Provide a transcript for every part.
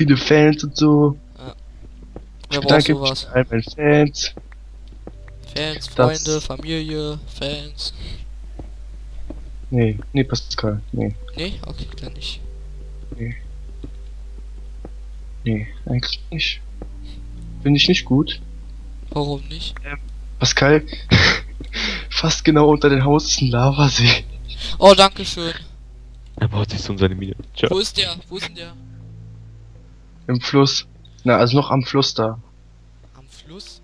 viele Fans und so. Ich Wer mich sowas? all meinen Fans. Fans, Das- Freunde, Familie, Fans. Nee, nee, Pascal, nee, Nee? Okay, dann nicht. nee, eigentlich nicht. Finde ich nicht gut. Warum nicht? Pascal, fast genau unter dem Haus ist ein Lavasee. Oh, danke schön. Er baut sich so um seine Mine. Tja. Wo ist der? Wo ist denn der? Im Fluss. Na, also noch am Fluss da. Am Fluss?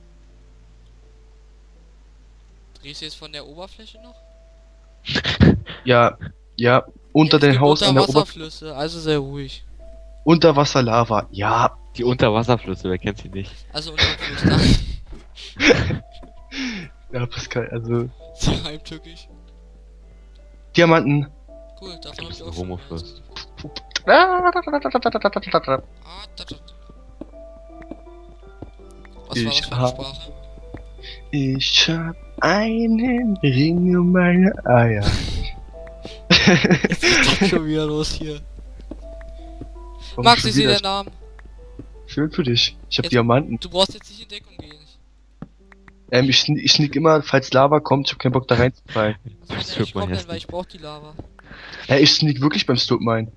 Drehst du jetzt von der Oberfläche noch? Ja, ja, unter gibt Haus an der Ober Unterwasserflüsse, also sehr ruhig. Unterwasser-Lava. Ja, Die Unterwasserflüsse, wer kennt sie nicht? Also unter dem Fluss, da. ja, Pascal, also Sehr heimtückisch. Diamanten. Cool, davon hab ich ein auch schon. Was Ich hab- Sprache? Ich hab einen Ring um meine Eier. Jetzt schon wieder los hier. Warum Max, ich sehe den Namen. Schön für dich. Ich hab Jetzt- Diamanten. Du brauchst jetzt nicht in Deckung gehen. Ähm, ich, ich sneak immer, falls Lava kommt, ich hab keinen Bock da reinzufallen. Ich ja ich nicht. brauch die Lava. Hä, ich sneak wirklich beim Slopmine.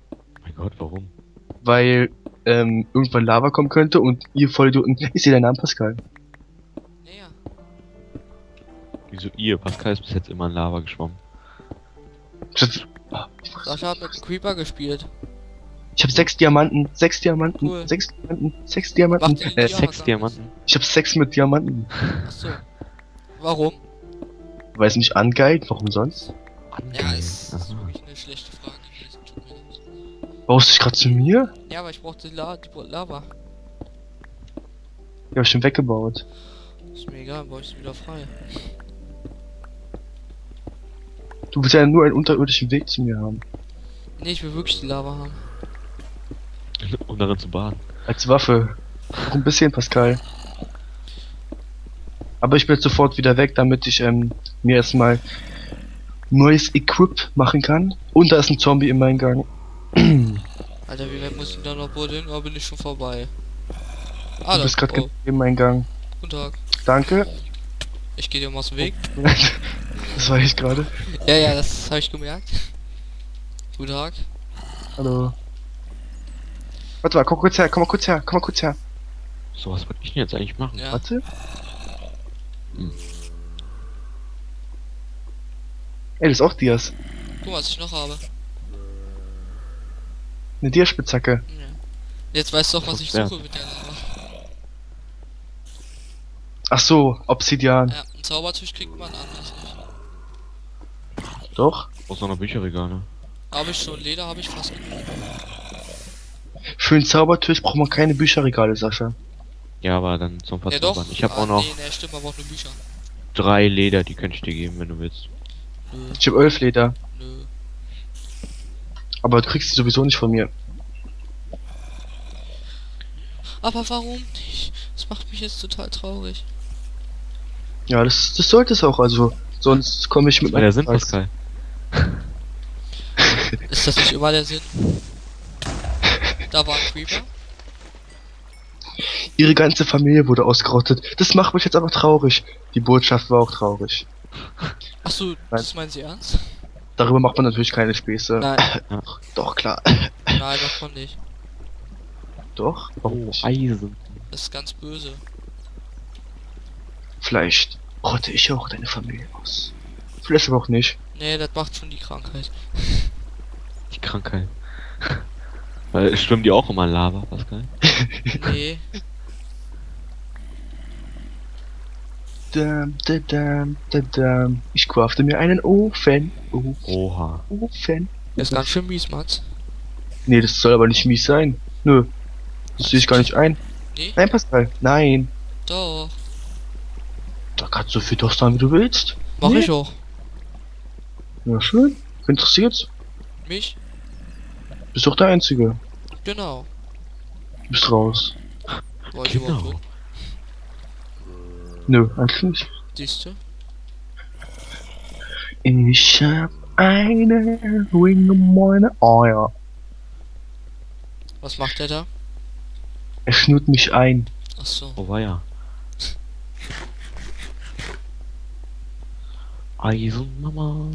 Mein Gott, warum? Weil, ähm, irgendwann Lava kommen könnte und ihr Vollidioten. Ich sehe deinen Namen, Pascal. Naja. Wieso ihr? Pascal ist bis jetzt immer in Lava geschwommen. Ich Sascha hat mit dem Creeper gespielt. hab sechs Diamanten, sechs Diamanten, Cool. sechs Diamanten, sechs Diamanten. Äh, Ja, Sechs. Diamanten. ich hab Sex mit Diamanten. Achso. Warum? Weil es mich angeilt, warum sonst? Ja, ist, ist Aha. wirklich eine schlechte Frage Brauchst du dich gerade zu mir? Ja, aber ich brauchte die, La die Lava. Die hab ich schon weggebaut. Ist mir egal, baue ich sie wieder frei. Du willst ja nur einen unterirdischen Weg zu mir haben. Nee, ich will wirklich die Lava haben. Um darin zu baden. Als Waffe. Noch ein bisschen, Pascal. Aber ich bin jetzt sofort wieder weg, damit ich ähm, mir erstmal neues Equip machen kann. Und da ist ein Zombie in meinem Gang. Alter, wie weit muss ich denn da noch buddeln? Oder bin ich schon vorbei? Ah, Du bist gerade oh, in meinem Gang. guten Tag. Danke. Ich gehe dir mal aus dem Weg. das war ich gerade. Ja, ja, das habe ich gemerkt. Guten Tag. Hallo. Warte mal, komm kurz her, komm mal kurz her, komm mal kurz her. So, was wollte ich denn jetzt eigentlich machen? Ja. Warte. Hm. Ey, das ist auch Dias. Guck mal, was ich noch habe. Eine Diaspitzhacke. Ja. Jetzt weißt du doch, was ich suche mit der Lava. Ach so, Obsidian. Ja, einen Zaubertisch kriegt man anders nicht. Doch. Aus einer Bücherregale. Habe ich schon, Leder habe ich fast genug. Für einen Zaubertisch braucht man keine Bücherregale, Sascha. Ja, aber dann zum Ja doch. Verzaubern. Ich habe ah, auch noch Nee, nee, stimmt, man braucht nur Bücher. drei Leder, die könnte ich dir geben, wenn du willst. Nö, Ich hab elf Leder. nö. Aber du kriegst sie sowieso nicht von mir. Aber warum nicht? Das macht mich jetzt total traurig. Ja, das, das sollte es auch, also. Sonst komme ich mit der Sinn. Pascal. Ist das nicht immer der Sinn? Da war ein Creeper. Ihre ganze Familie wurde ausgerottet. Das macht mich jetzt aber traurig. Die Botschaft war auch traurig. Achso, das meinen Sie ernst? Darüber macht man natürlich keine Späße. Nein, Doch, klar. nein, macht man nicht. Doch. Warum Oh? Eisen. Das ist ganz böse. Vielleicht rotte ich auch deine Familie aus. Vielleicht aber auch nicht. Nee, das macht schon die Krankheit. Die Krankheit. Weil schwimmen die auch immer in Lava, Pascal? Nee, Dam, da, dam, da, dam. Ich crafte mir einen Ofen. O- Oha. Ofen. das ist ganz schön mies, Max. Nee, das soll aber nicht mies sein. Nö. Das sehe ich gar nicht ein. Nee, Nein, Pascal. Nein. doch. Da kannst du viel doch sagen, wie du willst. Mach Nee. ich auch. Ja, schön. Interessiert's. Mich? Bist doch der Einzige. Genau. Du bist raus. Überhaupt Genau. Nö, eigentlich nicht. Siehst du? Ich hab einen Ring um meine Eier. Was macht der da? Er schnurrt mich ein. Ach so. Oh weia. Eisenmama.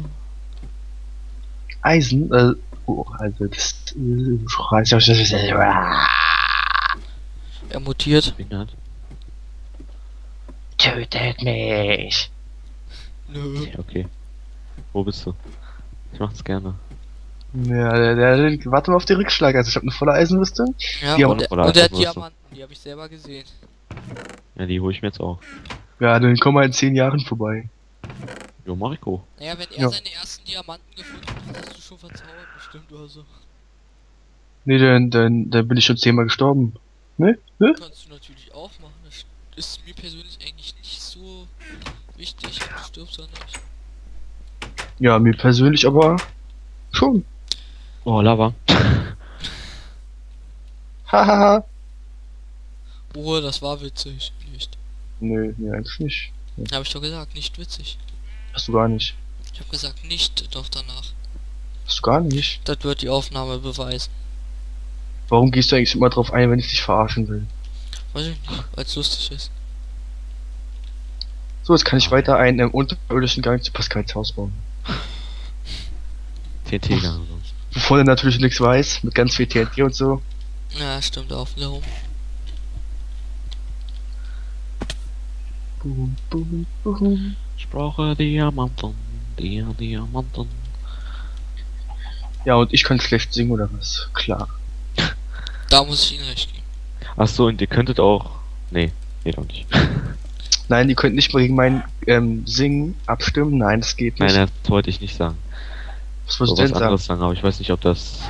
Eisen, äh, oh, also das, äh, Er mutiert. Tötet mich. Nö. Okay. Wo bist du? Ich mach's gerne. Ja, der, der, warte mal auf den Rückschlag. Also ich habe eine volle Eisenrüstung. Ja, Ja, und, der, oder und der. Diamanten, die habe ich selber gesehen. Ja, die hol ich mir jetzt auch. Ja, dann kommen wir in zehn Jahren vorbei. Jo, Mariko. Naja, wenn er Ja. seine ersten Diamanten gefunden hat, hast du schon verzaubert, bestimmt oder so. Nee, dann, dann, dann bin ich schon zehnmal gestorben. Ne? Ne? Kannst du natürlich auch machen. Das ist mir persönlich eigentlich nicht so wichtig. Du stirbst ja nicht. Ja, mir persönlich aber schon. Oh, Lava. Hahaha. Oh, das war witzig. Nicht. Nö, nee, eigentlich nicht. Habe ich doch gesagt, nicht witzig. Hast du gar nicht. Ich habe gesagt, nicht doch danach. Hast du gar nicht. Das wird die Aufnahme beweisen. Warum gehst du eigentlich immer drauf ein, wenn ich dich verarschen will? Weiß ich nicht, weil es lustig ist. So, jetzt kann ich weiter einen ähm, unterirdischen Gang zu Pascals Haus bauen. TNT gegangen. Wovon er natürlich nichts weiß, mit ganz viel TNT und so. Ja, stimmt auch wiederum. Boom, boom, boom. Ich brauche Diamanten. Dia Diamanten. Ja, und ich kann schlecht singen oder was? Klar. Da muss ich Ihnen recht geben. Ach so, und ihr könntet auch. Nee, nee doch nicht. Nein, ihr könnt nicht mal gegen mein ähm, Singen abstimmen. Nein, das geht nicht. Nein, das wollte ich nicht sagen. was Ich wolltest wollte du denn was sagen? anderes sagen, aber ich weiß nicht, ob das.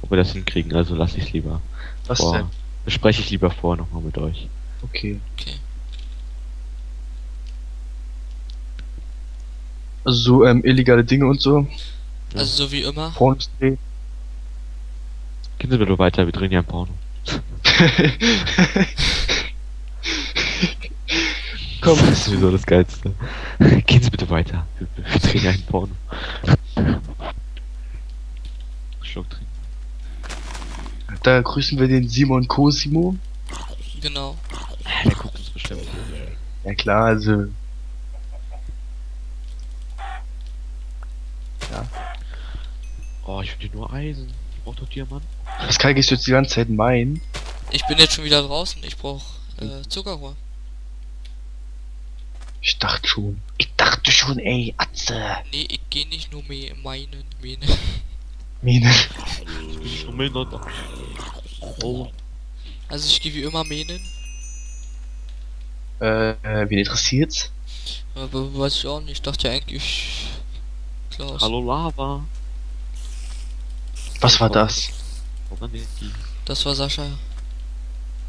Ob wir das hinkriegen, also lass ich lieber. Was vor. denn? Bespreche ich lieber vor nochmal mit euch. Okay. Okay. Also so ähm, illegale Dinge und so. Ja. Also so wie immer. Pornos drehen. Gehen Sie bitte weiter, wir drehen ja ein Porno. Komm, das ist sowieso das Geilste. Gehen Sie bitte weiter. Wir, drehen ja ein Porno. Schluck trinken. da grüßen wir den Simon Cosimo. Genau. Der guckt uns bestimmt. Ja klar, also Oh, ich finde nur Eisen. Ich brauch doch Diamant. Pascal gehst du jetzt die ganze Zeit meinen? Ich bin jetzt schon wieder draußen. Ich brauch äh, Zuckerrohr. Ich dachte schon. Ich dachte schon, ey, Atze. Nee, ich gehe nicht nur me meinen, meine. Mine. Ich bin schon Oh. Also ich gehe wie immer Mähnen. Äh, äh, wen interessiert's? Aber weiß ich auch nicht. Ich dachte ja eigentlich. Klaus. Hallo Lava. Was war das? Das war Sascha.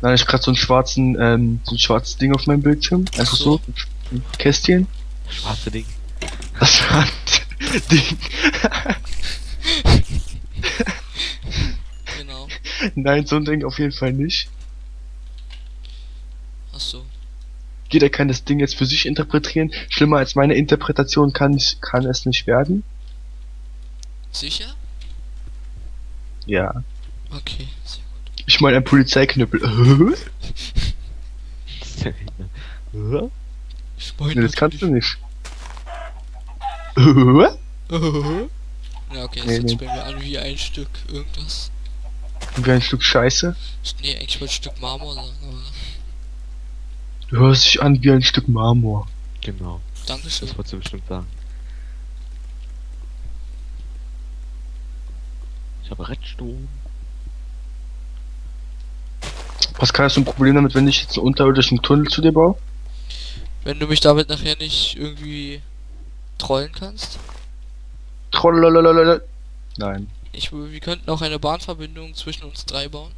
Nein, ich hab grad so einen schwarzen, ähm, so ein schwarzes Ding auf meinem Bildschirm. Einfach so. Ein Kästchen. Schwarze Ding. Das war ein Ding. Genau. Nein, so ein Ding auf jeden Fall nicht. Ach so. Jeder kann das Ding jetzt für sich interpretieren. Schlimmer als meine Interpretation kann, es- kann es nicht werden. Sicher? Ja. Okay. Sehr Ich meine ein Polizeiknüppel. Ich nee, das kannst du nicht. Ja, okay, das Nee, hört sich nee. bei mir an wie ein Stück irgendwas. Wie ein Stück Scheiße. Nee, eigentlich wollte ich ein Stück Marmor sagen, aber. Du hörst dich an wie ein Stück Marmor. Genau. Dankeschön. Das wolltest du bestimmt sagen. Ich habe Redstone. Pascal, hast du ein Problem damit, wenn ich jetzt einen unterirdischen Tunnel zu dir baue? Wenn du mich damit nachher nicht irgendwie trollen kannst. Trollolololol. Nein. Ich, wir könnten auch eine Bahnverbindung zwischen uns drei bauen.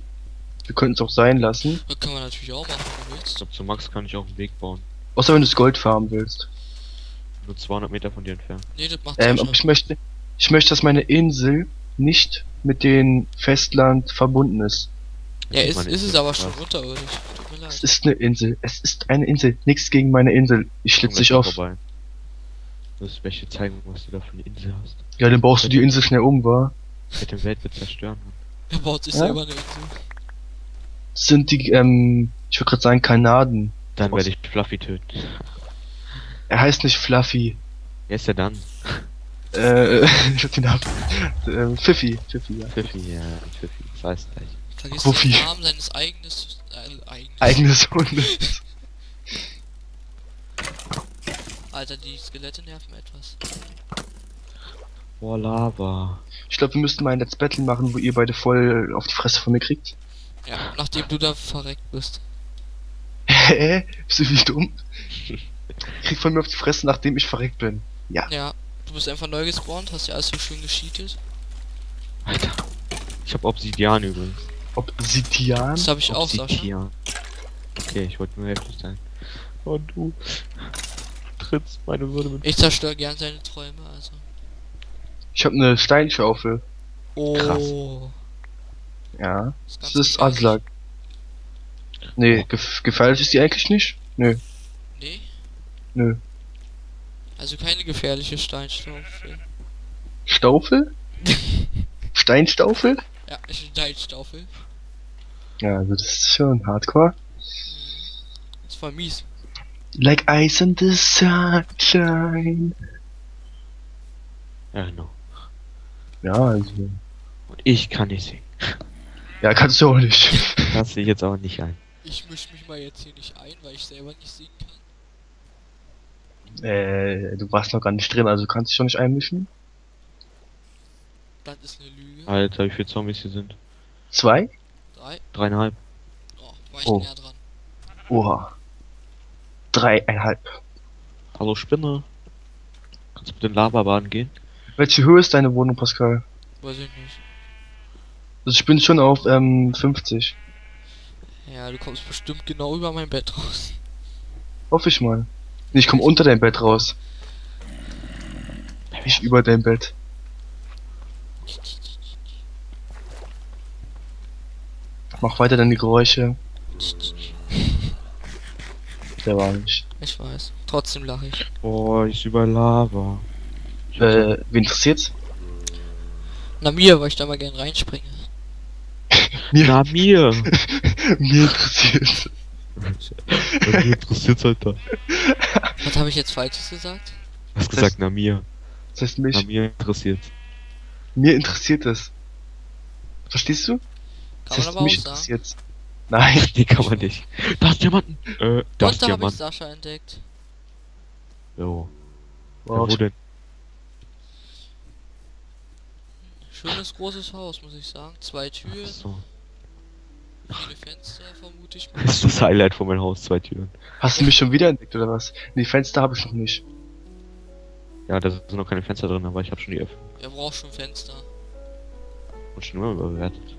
Wir könnten es auch sein lassen. Das kann man natürlich auch machen, wenn du Ich willst. glaube, zu Max kann ich auch einen Weg bauen. Außer wenn du das Gold farmen willst. Nur 200 Meter von dir entfernt. Nee, das macht Ähm, aber ich möchte, ich möchte, dass meine Insel nicht mit dem Festland verbunden ist. Ja, ist, ist es aber schon unterirdisch. Tut mir Es leid. ist eine Insel. Es ist eine Insel. Nichts gegen meine Insel. Ich schlitze dich auf. Vorbei. Du wirst welche zeigen, was du da für eine Insel hast. Ja, dann baust du die Insel schnell um, wa? Mit dem Welt wird zerstören. Er baut sich Ja? selber eine Insel. sind die, ähm, ich würde gerade sagen Kanaden. Dann werde ich Fluffy töten. Er heißt nicht Fluffy. Wer ist der dann? Äh, ich hab den Namen. Ähm, Fifi, Fifi, ja. Pfiffy, ja, Pfiffy, ich weiß gleich. Vergiss Profi. den Namen seines eigenes, äh, eigenes. Eigenes Hundes. Alter, die Skelette nerven etwas. Boah, Lava. Ich glaube, wir müssten mal ein Let's Battle machen, wo ihr beide voll auf die Fresse von mir kriegt. Ja, nachdem du da verreckt bist. Hä? Bist du wie dumm? Krieg von mir auf die Fresse, nachdem ich verreckt bin. Ja. Ja, du bist einfach neu gespawnt, hast ja alles so schön gescheatet. Alter. Ich hab Obsidian übrigens. Obsidian? Das habe ich auch, Sascha. Obsidian. Okay, ich wollte nur heftig sein. Und du trittst meine Würde mit. Ich zerstöre gern seine Träume, also. Ich habe eine Steinschaufel. Oh. Ja. ist Das ist. Aslak. Nee, gef gefährlich ist die eigentlich nicht? Nö, Nee, nö. also keine gefährliche Steinstaufel. Staufel? Steinstaufel? Ja, Steinstaufel. Ja, also das ist schon hardcore. Ist voll mies. Like ice in the sunshine. Ja, genau. Ja, also. Und ich kann nicht singen. Ja, kannst du auch nicht. Das sehe ich jetzt aber nicht ein. Ich misch mich mal jetzt hier nicht ein, weil ich selber nicht singen kann. äh, du warst noch gar nicht drin, also kannst du dich schon nicht einmischen. Das ist eine Lüge. Alter, wie viele Zombies hier sind? Zwei? Drei. Dreieinhalb. Oh, war ich Oh. näher dran. Oha. Dreieinhalb. Hallo Spinne. Kannst du mit den Lavabaden gehen? Welche Höhe ist deine Wohnung, Pascal? Weiß ich nicht. Also ich bin schon auf ähm, 50. Ja, du kommst bestimmt genau über mein Bett raus. Hoffe ich mal. Nee, ich komme unter dein Bett raus. Nicht über dein Bett. Mach weiter deine Geräusche. Der war nicht. Ich weiß. Trotzdem lache ich. Boah, ich über Lava. Äh, wen interessiert's? Na mir, weil ich da mal gern reinspringe. Mir, Na mir! mir interessiert. Mir interessiert's, Alter. Was habe ich jetzt Falsches gesagt? Du hast gesagt, na mir. Das heißt Na mich. mir interessiert's. Mir interessiert es. Verstehst du? Kann Das man aber auch mich sagen. interessiert's. Nein. Nee, kann man nicht. Da ist Diamanten! Äh, da Und ist da habe ich Diamant. Sascha entdeckt. Jo. Ja, wo denn? Schönes großes Haus, muss ich sagen. Zwei Türen, So. viele Fenster, vermute ich mal. Das ist das Highlight von meinem Haus, zwei Türen. Hast du mich schon wieder entdeckt oder was? Nee, Fenster habe ich noch nicht. Ja, da sind noch keine Fenster drin, aber ich habe schon die Öffnung. Wer braucht schon Fenster? Und schon immer überbewertet.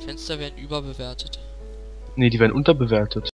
Fenster werden überbewertet. Nee, die werden unterbewertet.